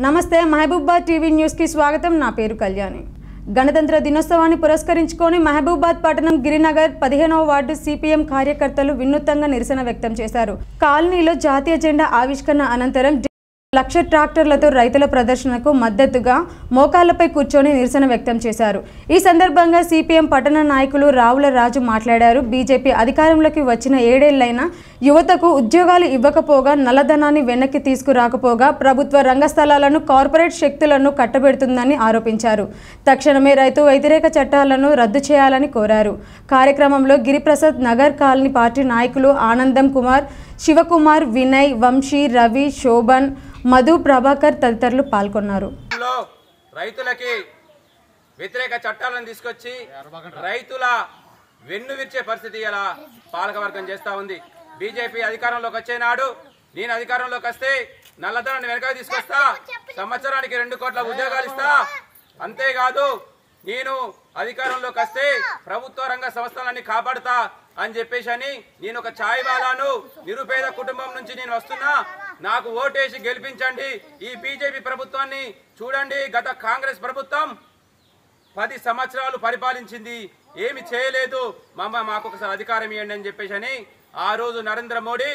నమస్తే మహబూబాద్ టీవీ న్యూస్కి స్వాగతం. నా పేరు కళ్యాణి. గణతంత్ర దినోత్సవాన్ని పురస్కరించుకొని మహబూబాద్ పట్టణం గిరినగర్ పదిహేనవ వార్డు సిపిఎం కార్యకర్తలు వినూత్నంగా నిరసన వ్యక్తం చేశారు. కాలనీలో జాతీయ జెండా ఆవిష్కరణ అనంతరం లక్ష ట్రాక్టర్లతో రైతుల ప్రదర్శనకు మద్దతుగా మోకాళ్ళపై కూర్చొని నిరసన వ్యక్తం చేశారు. ఈ సందర్భంగా సిపిఎం పట్టణ నాయకులు రావుల రాజు మాట్లాడారు. బీజేపీ అధికారంలోకి వచ్చిన ఏడేళ్ళైనా యువతకు ఉద్యోగాలు ఇవ్వకపోగా నల్లధనాన్ని వెనక్కి తీసుకురాకపోగా ప్రభుత్వ రంగస్థలాలను కార్పొరేట్ శక్తులను కట్టబెడుతుందని ఆరోపించారు. తక్షణమే రైతు వ్యతిరేక చట్టాలను రద్దు చేయాలని కోరారు. కార్యక్రమంలో గిరిప్రసాద్ నగర్ కాలనీ పార్టీ నాయకులు ఆనందం కుమార్ శివకుమార్ వినయ్ వంశీ రవి శోభన్ మధు ప్రభాకర్ తదితరులు పాల్గొన్నారు. రైతులకి వ్యతిరేక చట్టాలను తీసుకొచ్చి రైతుల వెన్ను విరిచే పరిస్థితి ఇలా పాలకవర్గం చేస్తా ఉంది. బీజేపీ అధికారంలోకి వచ్చేనాడు నేను అధికారంలోకి వస్తే నల్లధనాన్ని వెనక తీసుకొస్తా సంవత్సరానికి రెండు కోట్ల ఉద్యోగాలు ఇస్తా. అంతేకాదు నేను అధికారంలోకి వస్తే ప్రభుత్వ రంగ సంస్థలన్నీ కాపాడుతా అని చెప్పేసి అని నేను ఒక ఛాయ్ వాలాను నిరుపేద కుటుంబం నుంచి నేను వస్తున్నా. నాకు ఓటేసి గెలిపించండి ఈ బీజేపీ ప్రభుత్వాన్ని చూడండి గత కాంగ్రెస్ ప్రభుత్వం పది సంవత్సరాలు పరిపాలించింది. ఏమి చేయలేదు. మమ్మ మాకు ఒకసారి అధికారం ఇవ్వండి అని చెప్పేసి అని ఆ రోజు నరేంద్ర మోడీ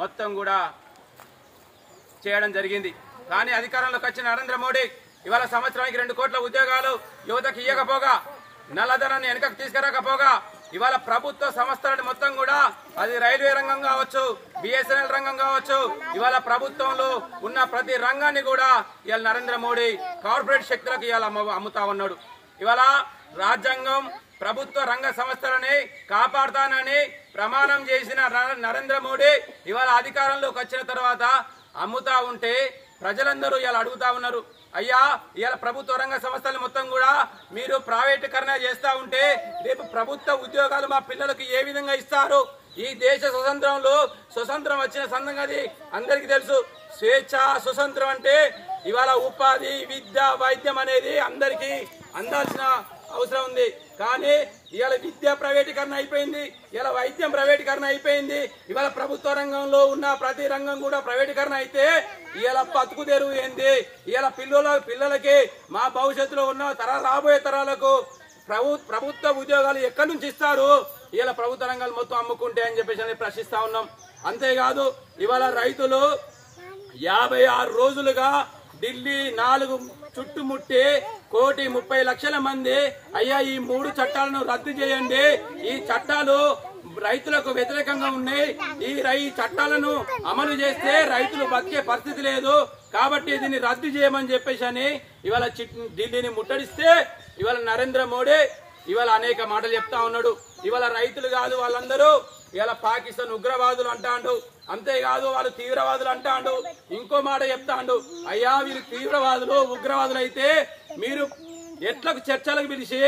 మొత్తం కూడా చేయడం జరిగింది. కానీ అధికారంలోకి వచ్చిన నరేంద్ర మోడీ ఇవాళ సంవత్సరానికి రెండు కోట్ల ఉద్యోగాలు యువతకి ఇవ్వకపోగా నల్లధనాన్ని వెనకకు తీసుకురాకపోగా ఇవాళ ప్రభుత్వ సంస్థలని మొత్తం కూడా అది రైల్వే రంగం కావచ్చు బిఎస్ఎన్ఎల్ రంగం కావచ్చు ఇవాళ ప్రభుత్వంలో ఉన్న ప్రతి రంగాన్ని కూడా ఇవాళ నరేంద్ర మోడీ కార్పొరేట్ శక్తులకు ఇవాళ అమ్ముతా ఉన్నాడు. ఇవాళ రాజ్యాంగం ప్రభుత్వ రంగ సంస్థలని కాపాడుతానని ప్రమాణం చేసిన నరేంద్ర మోడీ ఇవాళ అధికారంలోకి వచ్చిన తర్వాత అమ్ముతా ఉంటే ప్రజలందరూ ఇలా అడుగుతా ఉన్నారు. అయ్యా ఇవాళ ప్రభుత్వ రంగ సంస్థలు మొత్తం కూడా మీరు ప్రైవేటీకరణ చేస్తూ ఉంటే రేపు ప్రభుత్వ ఉద్యోగాలు మా పిల్లలకు ఏ విధంగా ఇస్తారు? ఈ దేశ స్వతంత్రంలో స్వతంత్రం వచ్చిన సంగతి అందరికీ తెలుసు. స్వేచ్ఛ స్వతంత్రం అంటే ఇవాళ ఉపాధి విద్య వైద్యం అనేది అందరికీ అందాల్సిన అవసరం ఉంది. కానీ ఇవాళ విద్య ప్రైవేటీకరణ అయిపోయింది. ఇవాళ వైద్యం ప్రైవేటీకరణ అయిపోయింది. ఇవాళ ప్రభుత్వ రంగంలో ఉన్న ప్రతి రంగం కూడా ప్రైవేటీకరణ అయితే ఇవాళ బతుకు తెరువు ఏంది? ఇవాళ పిల్లల పిల్లలకి మా భవిష్యత్తులో ఉన్న తర రాబోయే తరాలకు ప్రభు ప్రభుత్వ ఉద్యోగాలు ఎక్కడి నుంచి ఇస్తారు? ఇవాళ ప్రభుత్వ రంగాలు మొత్తం అమ్ముకుంటే అని చెప్పేసి ప్రశ్నిస్తా ఉన్నాం. అంతేకాదు ఇవాళ రైతులు యాభై ఆరు రోజులుగా ఢిల్లీ నాలుగు చుట్టుముట్టి కోటి ముప్పై లక్షల మంది. అయ్యా ఈ మూడు చట్టాలను రద్దు చేయండి. ఈ చట్టాలు రైతులకు వ్యతిరేకంగా ఉన్నాయి. ఈ రై చట్టాలను అమలు చేస్తే రైతులు బతికే పరిస్థితి లేదు. కాబట్టి దీన్ని రద్దు చేయమని చెప్పేసి అని ఇవాళ చిట్- ఢిల్లీని ముట్టడిస్తే ఇవాళ నరేంద్ర మోడీ ఇవాళ అనేక మాటలు చెప్తా ఉన్నాడు. ఇవాళ రైతులు కాదు వాళ్ళందరూ ఇలా పాకిస్తాన్ ఉగ్రవాదులు అంటాండు. అంతేకాదు వాళ్ళు తీవ్రవాదులు అంటాండు. ఇంకో మాట చెప్తాండు. అయ్యా వీరు తీవ్రవాదులు ఉగ్రవాదులు అయితే మీరు ఎట్లకు చర్చలకు పిలిచి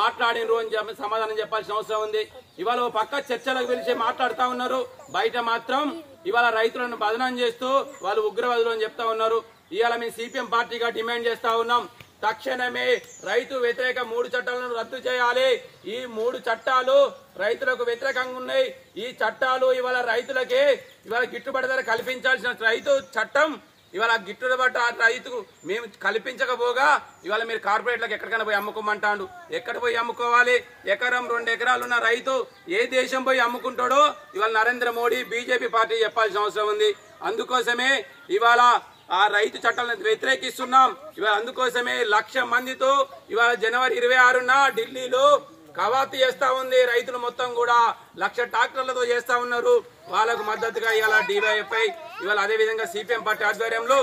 మాట్లాడినరు అని చెప్పి సమాధానం చెప్పాల్సిన అవసరం ఉంది. ఇవాళ ఓ పక్క చర్చలకు పిలిచి మాట్లాడుతూ ఉన్నారు. బయట మాత్రం ఇవాళ రైతులను బదనం చేస్తూ వాళ్ళు ఉగ్రవాదులు అని చెప్తా ఉన్నారు. ఇవాళ మేము సిపిఎం పార్టీగా డిమాండ్ చేస్తా ఉన్నాం. తక్షణమే రైతు వ్యతిరేక మూడు చట్టాలను రద్దు చేయాలి. ఈ మూడు చట్టాలు రైతులకు వ్యతిరేకంగా ఉన్నాయి. ఈ చట్టాలు ఇవాళ రైతులకి ఇవాళ గిట్టుబాటు ధర కల్పించాల్సిన రైతు చట్టం ఇవాళ గిట్టుబాటు రైతుకు మేము కల్పించకపోగా ఇవాళ మీరు కార్పొరేట్లకు ఎక్కడికైనా పోయి అమ్ముకోమంటాడు. ఎక్కడ పోయి అమ్ముకోవాలి? ఎకరం రెండు ఎకరాలు ఉన్న రైతు ఏ దేశం పోయి అమ్ముకుంటాడో ఇవాళ నరేంద్ర మోడీ బీజేపీ పార్టీ చెప్పాల్సిన అవసరం ఉంది. అందుకోసమే ఇవాళ ఆ రైతు చట్టాలను వ్యతిరేకిస్తున్నాం. ఇవాళ అందుకోసమే లక్ష మందితో ఇవాళ జనవరి ఇరవై ఆరున ఢిల్లీలో కవాతు చేస్తా ఉంది. రైతులు మొత్తం కూడా లక్ష ట్రాక్టర్లతో చేస్తా ఉన్నారు. వాళ్ళకు మద్దతుగా ఇవాళ డివైఎఫ్ఐ ఇవాళ అదే విధంగా సిపిఎం పార్టీ ఆధ్వర్యంలో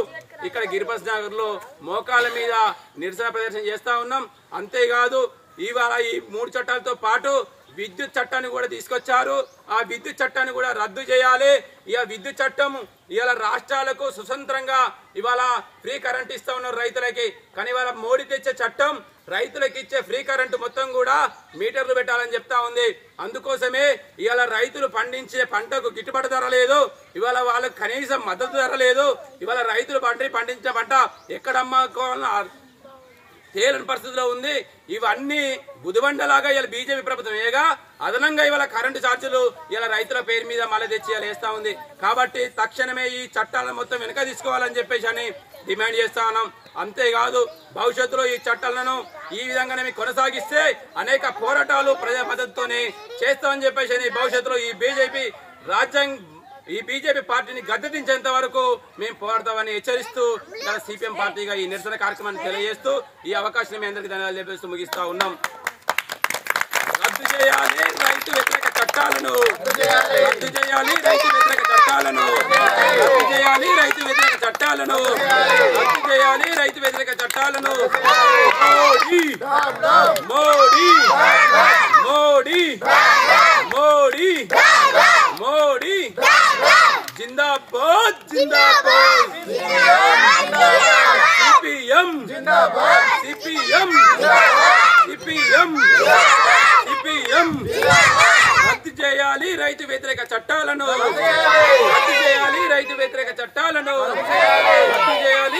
ఇక్కడ గిరిపస్ నగర్లో మోకాల మీద నిరసన ప్రదర్శన చేస్తా ఉన్నాం. అంతేకాదు ఇవాళ ఈ మూడు చట్టాలతో పాటు విద్యుత్ చట్టాన్ని కూడా తీసుకొచ్చారు. ఆ విద్యుత్ చట్టాన్ని కూడా రద్దు చేయాలి. ఇక విద్యుత్ చట్టం ఇవాళ రాష్ట్రాలకు స్వతంత్రంగా ఇవాళ ఫ్రీ కరెంట్ ఇస్తా ఉన్నారు రైతులకి. కానీ ఇవాళ మోడీ తెచ్చే చట్టం రైతులకు ఇచ్చే ఫ్రీ కరెంట్ మొత్తం కూడా మీటర్లు పెట్టాలని చెప్తా ఉంది. అందుకోసమే ఇవాళ రైతులు పండించే పంటకు గిట్టుబాటు ధర లేదు. ఇవాళ వాళ్ళకు కనీసం మద్దతు ధర లేదు. ఇవాళ రైతులు పంట పండించే పంట ఎక్కడ అమ్ముకోవాలని తేలని పరిస్థితిలో ఉంది. ఇవన్నీ బుధబండలాగా ఇలా బీజేపీ ప్రభుత్వం. ఏగా? అదనంగా ఇవాళ కరెంటు ఛార్జీలు ఇలా రైతుల పేరు మీద మళ్ళీ తెచ్చి ఇలా వేస్తా ఉంది. కాబట్టి తక్షణమే ఈ చట్టాలను మొత్తం వెనక తీసుకోవాలని చెప్పేసి అని డిమాండ్ చేస్తా ఉన్నాం. అంతేకాదు భవిష్యత్తులో ఈ చట్టాలను ఈ విధంగానే మేము కొనసాగిస్తే అనేక పోరాటాలు ప్రజా మద్దతుతోనే చేస్తామని చెప్పేసి అని భవిష్యత్తులో ఈ బీజేపీ రాజ్యాంగ ఈ బీజేపీ పార్టీని గద్దెదించేంత వరకు మేము పోరాడతామని హెచ్చరిస్తూ ఇక్కడ సిపిఎం పార్టీగా ఈ నిరసన కార్యక్రమాన్ని తెలియజేస్తూ ఈ అవకాశం మీ అందరికీ ధన్యవాదాలు తెలియజేస్తూ ముగిస్తా ఉన్నాం. రద్దు చేయాలి రైతు వ్యతిరేక చట్టాలను. రద్దు చేయాలి రైతు వ్యతిరేక చట్టాలను. రద్దు చేయాలి రైతు వ్యతిరేక చట్టాలను. రద్దు చేయాలి రైతు వ్యతిరేక చట్టాలను. మోడీ! మోడీ! మోడీ మోడీ మోడీ జిందాబాద్ జిందాబాద్ సిపిఎం. సిపిఎం. సిపిఎం. సిపిఎం. రద్దు చేయాలి రైతు వ్యతిరేక చట్టాలను. రద్దు చేయాలి రైతు వ్యతిరేక చట్టాలను. రద్దు చేయాలి